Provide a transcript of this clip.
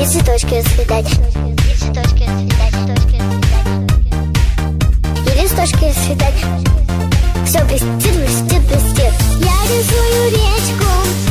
и цветочки расцветать, И цветочки раскидать. И листочки расцветать, Все блестит, блестит, блестит. Я рисую речку.